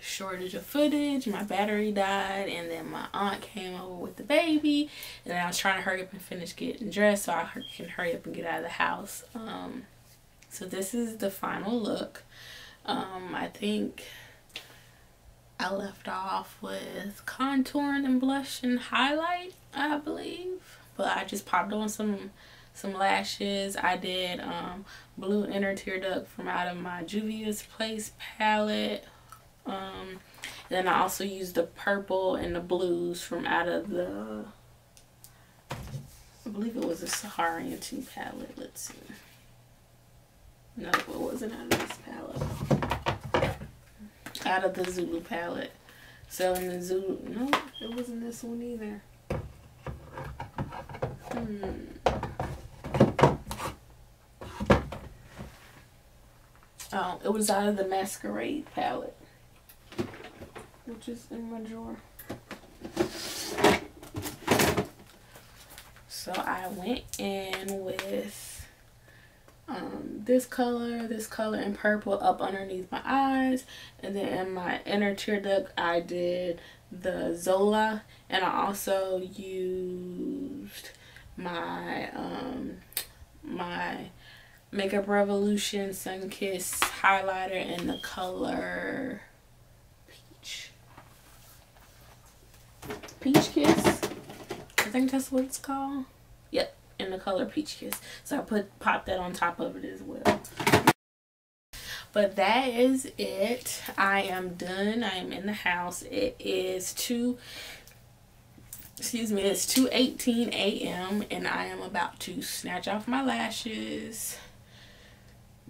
Shortage of footage. My battery died, and then my aunt came over with the baby, and I was trying to hurry up and finish getting dressed so I can hurry up and get out of the house. Um, so this is the final look. Um, I think I left off with contouring and blush and highlight, I believe. But I just popped on some some lashes. I did um, blue inner tear duct from out of my Juvia's Place palette. Um, then I also used the purple and the blues from out of the, I believe it was a Saharan 2 palette. Let's see. No, it wasn't out of this palette. Out of the Zulu palette. So in the Zulu, no, it wasn't this one either. Hmm. Oh, it was out of the Masquerade palette, which is in my drawer. So I went in with um, this color, this color, and purple up underneath my eyes. And then in my inner tear duct, I did the Zola. And I also used my, um, my Makeup Revolution Sun Kiss highlighter in the color Peach. Peach Kiss. I think that's what it's called. Yep, in the color Peach Kiss. So I put pop that on top of it as well. But that is it. I am done. I am in the house. It is 2 excuse me, it's 2.18 a.m. and I am about to snatch off my lashes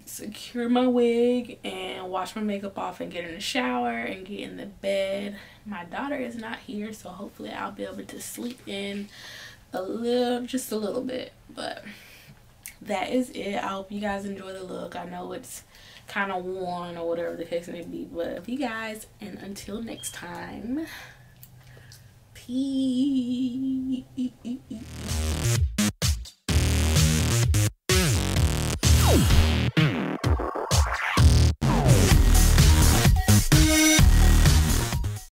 secure my wig and wash my makeup off and get in the shower and get in the bed. My daughter is not here, so hopefully I'll be able to sleep in a little, just a little bit. But that is it. I hope you guys enjoy the look. I know it's kind of worn or whatever the case may be. But you guys, and until next time, peace.